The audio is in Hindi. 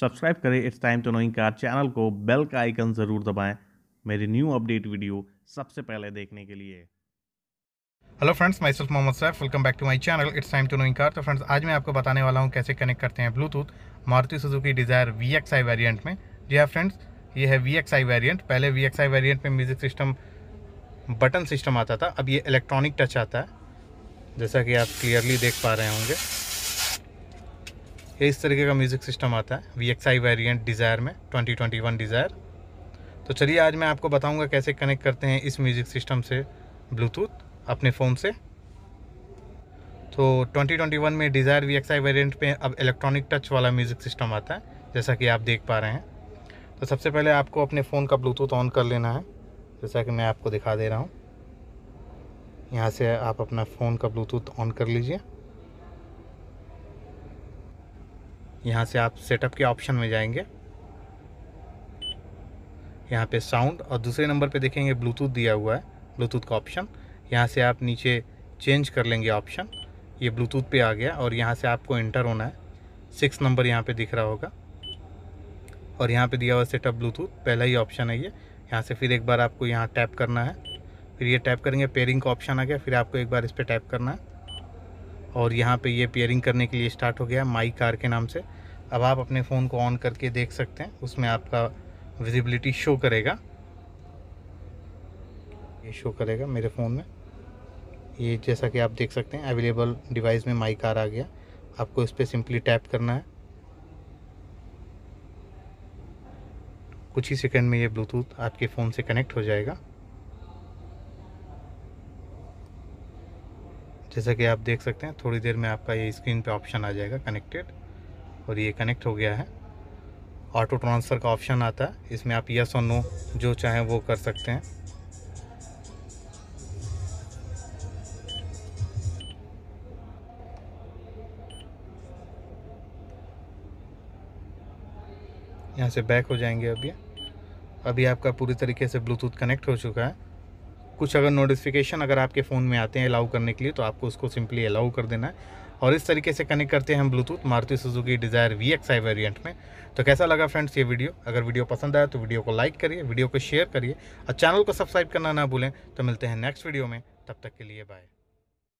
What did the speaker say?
सब्सक्राइब करें it's time to knowing car channel को, बेल का आइकन ज़रूर दबाएँ मेरी न्यू अपडेट वीडियो सबसे पहले देखने के लिए। Hello friends my self Mohammad Saif welcome back to my channel it's time to knowing car तो फ्रेंड्स आज मैं आपको बताने वाला हूँ कैसे कनेक्ट करते हैं Bluetooth Maruti Suzuki Dzire V X I variant में। जी हाँ फ्रेंड्स ये है वी एक्स आई वेरियंट पहले वी एक्स आई वेरियंट में म्यूज़िक सिस्टम बटन सिस्टम आता था, अब ये इलेक्ट्रॉनिक टच आता है, जैसा कि आप क्लियरली देख पा रहे होंगे। ये इस तरीके का म्यूज़िक सिस्टम आता है V X I variant Dzire में 2021 डिज़ायर तो चलिए आज मैं आपको बताऊँगा कैसे कनेक्ट करते हैं इस म्यूज़िक सिस्टम से ब्लूटूथ अपने फ़ोन से। तो 2021 में Dzire V X I variant पे अब इलेक्ट्रॉनिक टच वाला म्यूज़िक सिस्टम आता है, जैसा कि आप देख पा रहे हैं। तो सबसे पहले आपको अपने फ़ोन का ब्लूटूथ ऑन कर लेना है, जैसा कि मैं आपको दिखा दे रहा हूँ। यहाँ से आप अपना फ़ोन का ब्लूटूथ ऑन कर लीजिए। यहाँ से आप सेटअप के ऑप्शन में जाएँगे। यहाँ पे साउंड और दूसरे नंबर पे देखेंगे ब्लूटूथ दिया हुआ है ब्लूटूथ का ऑप्शन यहाँ से आप नीचे चेंज कर लेंगे ऑप्शन ये ब्लूटूथ पे आ गया और यहाँ से आपको इंटर होना है। सिक्स नंबर यहाँ पे दिख रहा होगा। और यहाँ पे दिया हुआ सेटअप ब्लूटूथ पहला ही ऑप्शन है ये। यहाँ से फिर एक बार आपको यहाँ टैप करना है। फिर ये टैप करेंगे पेयरिंग का ऑप्शन आ गया, फिर आपको एक बार इस पर टैप करना है। और यहाँ पे ये पेयरिंग करने के लिए स्टार्ट हो गया माई कार के नाम से। अब आप अपने फ़ोन को ऑन करके देख सकते हैं। उसमें आपका विजिबिलिटी शो करेगा। ये शो करेगा मेरे फ़ोन में। ये जैसा कि आप देख सकते हैं अवेलेबल डिवाइस में माई कार आ गया। आपको इस पर सिंपली टैप करना है। कुछ ही सेकंड में ये ब्लूटूथ आपके फ़ोन से कनेक्ट हो जाएगा। जैसा कि आप देख सकते हैं, थोड़ी देर में आपका ये स्क्रीन पे ऑप्शन आ जाएगा कनेक्टेड और ये कनेक्ट हो गया है। ऑटो ट्रांसफ़र का ऑप्शन आता है। इसमें आप यस और नो जो चाहें वो कर सकते हैं। यहाँ से बैक हो जाएँगे अभी अभी आपका पूरी तरीके से ब्लूटूथ कनेक्ट हो चुका है। कुछ अगर नोटिफिकेशन अगर आपके फ़ोन में आते हैं अलाउ करने के लिए तो आपको उसको सिंपली अलाउ कर देना है। और इस तरीके से कनेक्ट करते हैं हम Bluetooth Maruti Suzuki Dzire V X I variant में। तो कैसा लगा फ्रेंड्स ये वीडियो अगर वीडियो पसंद आया तो वीडियो को लाइक करिए वीडियो को शेयर करिए और चैनल को सब्सक्राइब करना ना भूलें। तो मिलते हैं नेक्स्ट वीडियो में। तब तक के लिए बाय